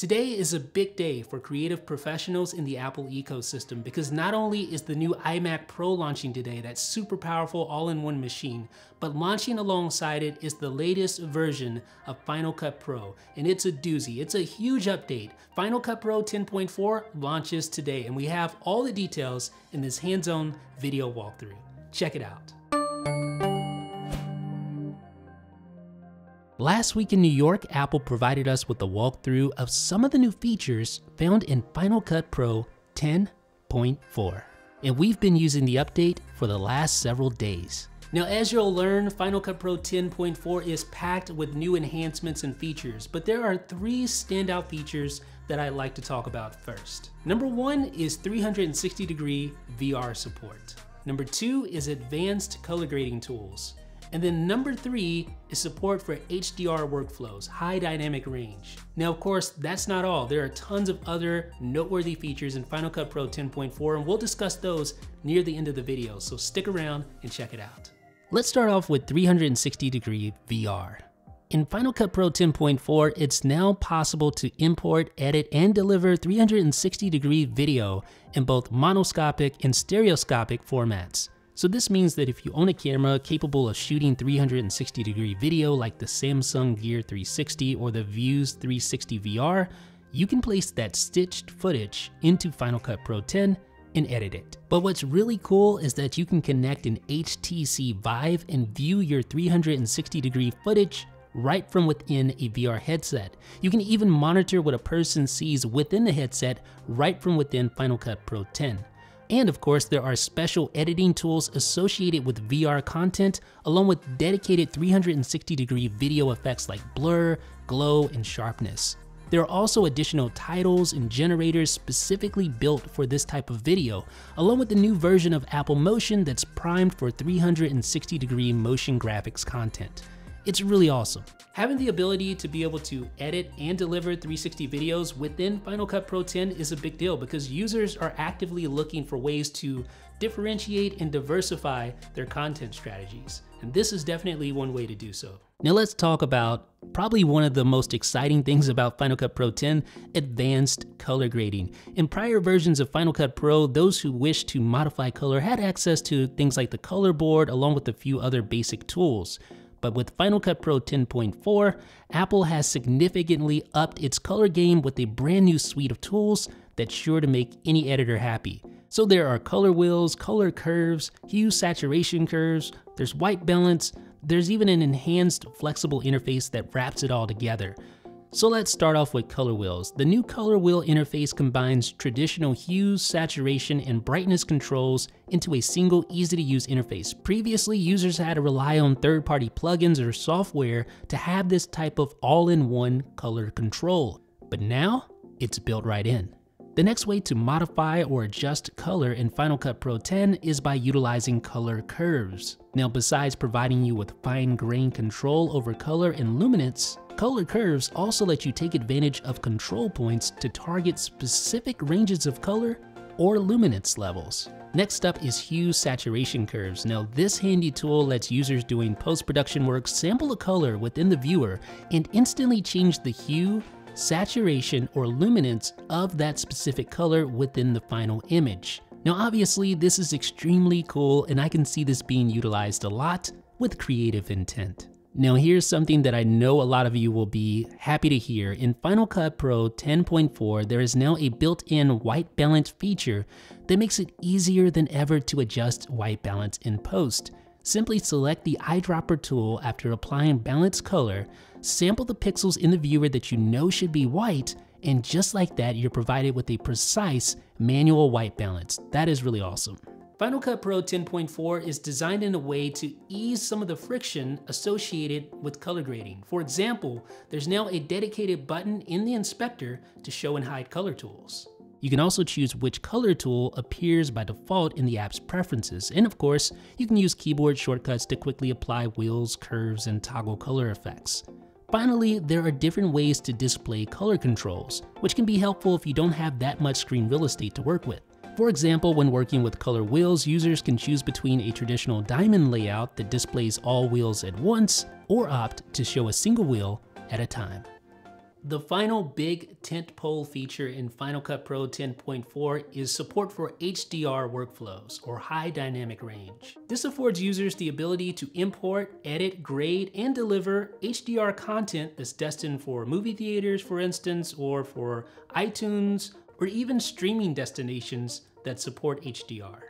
Today is a big day for creative professionals in the Apple ecosystem because not only is the new iMac Pro launching today, that super powerful all-in-one machine, but launching alongside it is the latest version of Final Cut Pro, and it's a doozy. It's a huge update. Final Cut Pro 10.4 launches today, and we have all the details in this hands-on video walkthrough. Check it out. Last week in New York, Apple provided us with a walkthrough of some of the new features found in Final Cut Pro 10.4. And we've been using the update for the last several days. Now, as you'll learn, Final Cut Pro 10.4 is packed with new enhancements and features, but there are three standout features that I'd like to talk about first. Number one is 360 degree VR support. Number two is advanced color grading tools. And then number three is support for HDR workflows, high dynamic range. Now, of course, that's not all. There are tons of other noteworthy features in Final Cut Pro 10.4, and we'll discuss those near the end of the video, so stick around and check it out. Let's start off with 360 degree VR. In Final Cut Pro 10.4, it's now possible to import, edit, and deliver 360 degree video in both monoscopic and stereoscopic formats. So this means that if you own a camera capable of shooting 360 degree video like the Samsung Gear 360 or the Vuze 360 VR, you can place that stitched footage into Final Cut Pro 10 and edit it. But what's really cool is that you can connect an HTC Vive and view your 360 degree footage right from within a VR headset. You can even monitor what a person sees within the headset right from within Final Cut Pro 10. And of course, there are special editing tools associated with VR content, along with dedicated 360 degree video effects like blur, glow, and sharpness. There are also additional titles and generators specifically built for this type of video, along with the new version of Apple Motion that's primed for 360 degree motion graphics content. It's really awesome. Having the ability to be able to edit and deliver 360 videos within Final Cut Pro 10 is a big deal because users are actively looking for ways to differentiate and diversify their content strategies. And this is definitely one way to do so. Now let's talk about probably one of the most exciting things about Final Cut Pro 10, advanced color grading. In prior versions of Final Cut Pro, those who wished to modify color had access to things like the color board along with a few other basic tools. But with Final Cut Pro 10.4, Apple has significantly upped its color game with a brand new suite of tools that's sure to make any editor happy. So there are color wheels, color curves, hue saturation curves, there's white balance, there's even an enhanced flexible interface that wraps it all together. So let's start off with color wheels. The new color wheel interface combines traditional hues, saturation, and brightness controls into a single easy to use interface. Previously, users had to rely on third party plugins or software to have this type of all-in-one color control. But now, it's built right in. The next way to modify or adjust color in Final Cut Pro 10 is by utilizing color curves. Now besides providing you with fine grain control over color and luminance, color curves also let you take advantage of control points to target specific ranges of color or luminance levels. Next up is hue saturation curves. Now this handy tool lets users doing post-production work sample a color within the viewer and instantly change the hue, saturation, or luminance of that specific color within the final image. Now obviously this is extremely cool and I can see this being utilized a lot with creative intent. Now here's something that I know a lot of you will be happy to hear. In Final Cut Pro 10.4, there is now a built-in white balance feature that makes it easier than ever to adjust white balance in post. Simply select the eyedropper tool after applying balance color, sample the pixels in the viewer that you know should be white, and just like that, you're provided with a precise manual white balance. That is really awesome. Final Cut Pro 10.4 is designed in a way to ease some of the friction associated with color grading. For example, there's now a dedicated button in the inspector to show and hide color tools. You can also choose which color tool appears by default in the app's preferences, and of course, you can use keyboard shortcuts to quickly apply wheels, curves, and toggle color effects. Finally, there are different ways to display color controls, which can be helpful if you don't have that much screen real estate to work with. For example, when working with color wheels, users can choose between a traditional diamond layout that displays all wheels at once, or opt to show a single wheel at a time. The final big tentpole feature in Final Cut Pro 10.4 is support for HDR workflows, or high dynamic range. This affords users the ability to import, edit, grade, and deliver HDR content that's destined for movie theaters, for instance, or for iTunes, or even streaming destinations that support HDR.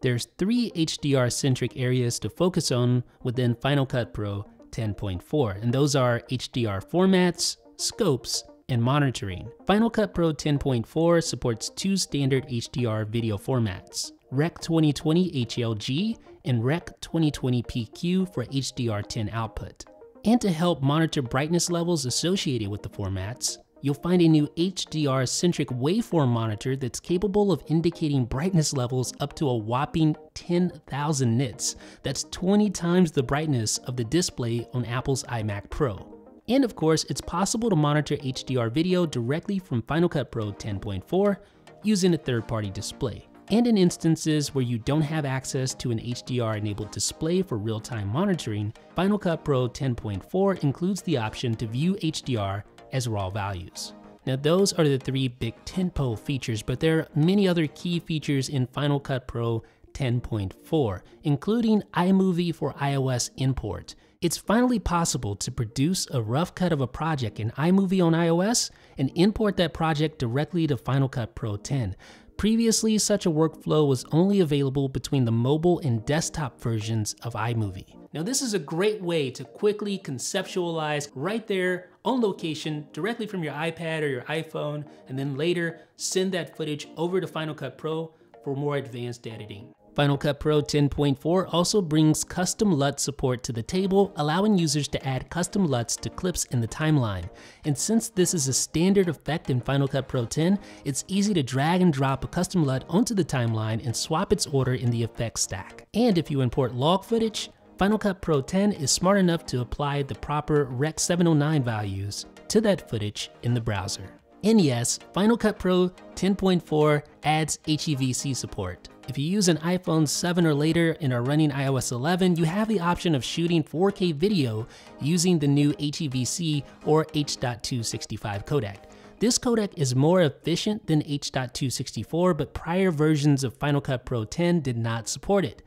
There's three HDR-centric areas to focus on within Final Cut Pro 10.4, and those are HDR formats, scopes, and monitoring. Final Cut Pro 10.4 supports two standard HDR video formats, Rec 2020 HLG and Rec 2020 PQ for HDR10 output. And to help monitor brightness levels associated with the formats, you'll find a new HDR-centric waveform monitor that's capable of indicating brightness levels up to a whopping 10,000 nits. That's 20 times the brightness of the display on Apple's iMac Pro. And of course, it's possible to monitor HDR video directly from Final Cut Pro 10.4 using a third-party display. And in instances where you don't have access to an HDR-enabled display for real-time monitoring, Final Cut Pro 10.4 includes the option to view HDR as raw values. Now those are the three big tentpole features, but there are many other key features in Final Cut Pro 10.4, including iMovie for iOS import, it's finally possible to produce a rough cut of a project in iMovie on iOS and import that project directly to Final Cut Pro 10. Previously, such a workflow was only available between the mobile and desktop versions of iMovie. Now this is a great way to quickly conceptualize right there on location directly from your iPad or your iPhone, and then later send that footage over to Final Cut Pro for more advanced editing. Final Cut Pro 10.4 also brings custom LUT support to the table, allowing users to add custom LUTs to clips in the timeline. And since this is a standard effect in Final Cut Pro 10, it's easy to drag and drop a custom LUT onto the timeline and swap its order in the effects stack. And if you import log footage, Final Cut Pro 10 is smart enough to apply the proper Rec 709 values to that footage in the browser. And yes, Final Cut Pro 10.4 adds HEVC support. If you use an iPhone 7 or later and are running iOS 11, you have the option of shooting 4K video using the new HEVC or H.265 codec. This codec is more efficient than H.264, but prior versions of Final Cut Pro 10 did not support it.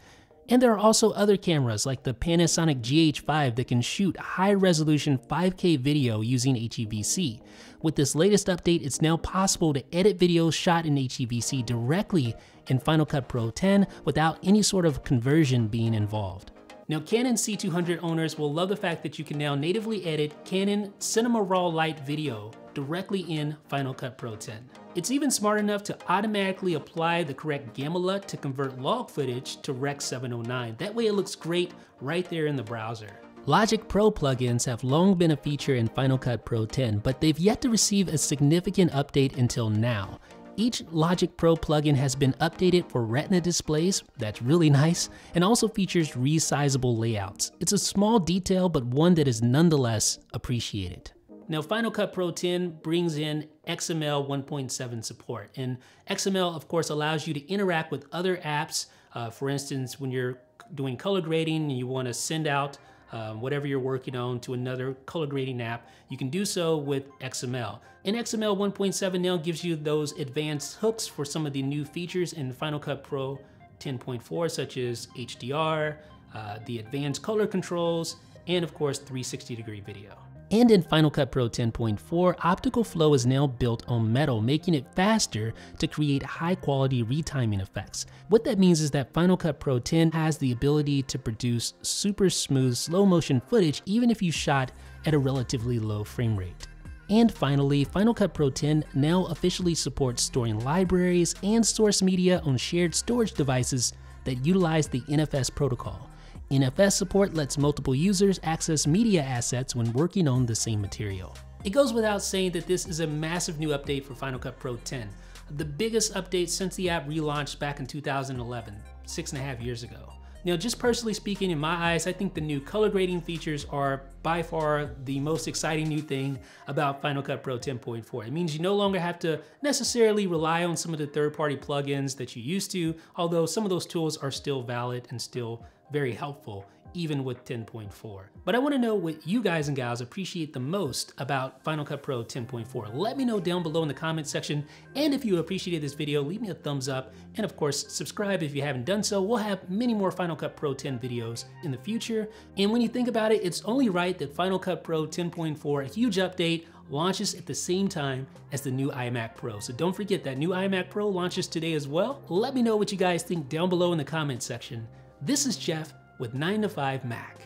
And there are also other cameras like the Panasonic GH5 that can shoot high resolution 5K video using HEVC. With this latest update, it's now possible to edit videos shot in HEVC directly in Final Cut Pro 10 without any sort of conversion being involved. Now Canon C200 owners will love the fact that you can now natively edit Canon Cinema Raw Light video directly in Final Cut Pro 10. It's even smart enough to automatically apply the correct gamma LUT to convert log footage to Rec 709. That way it looks great right there in the browser. Logic Pro plugins have long been a feature in Final Cut Pro 10, but they've yet to receive a significant update until now. Each Logic Pro plugin has been updated for Retina displays, that's really nice, and also features resizable layouts. It's a small detail, but one that is nonetheless appreciated. Now Final Cut Pro 10 brings in XML 1.7 support, and XML of course allows you to interact with other apps. Uh, for instance, when you're doing color grading and you wanna send out um, whatever you're working on to another color grading app, you can do so with XML. And XML 1.7 now gives you those advanced hooks for some of the new features in Final Cut Pro 10.4, such as HDR, uh, the advanced color controls, and of course 360 degree video. And in Final Cut Pro 10.4, optical flow is now built on metal, making it faster to create high quality retiming effects. What that means is that Final Cut Pro 10 has the ability to produce super smooth slow motion footage even if you shot at a relatively low frame rate. And finally, Final Cut Pro 10 now officially supports storing libraries and source media on shared storage devices that utilize the NFS protocol. NFS support lets multiple users access media assets when working on the same material. It goes without saying that this is a massive new update for Final Cut Pro 10, the biggest update since the app relaunched back in 2011, six and a half years ago. Now, just personally speaking, in my eyes, I think the new color grading features are by far the most exciting new thing about Final Cut Pro 10.4. It means you no longer have to necessarily rely on some of the third-party plugins that you used to, although some of those tools are still valid and still very helpful, even with 10.4. But I wanna know what you guys and gals appreciate the most about Final Cut Pro 10.4. Let me know down below in the comment section. And if you appreciated this video, leave me a thumbs up. And of course, subscribe if you haven't done so. We'll have many more Final Cut Pro 10 videos in the future. And when you think about it, it's only right that Final Cut Pro 10.4, a huge update, launches at the same time as the new iMac Pro. So don't forget that new iMac Pro launches today as well. Let me know what you guys think down below in the comment section. This is Jeff with 9 to 5 Mac.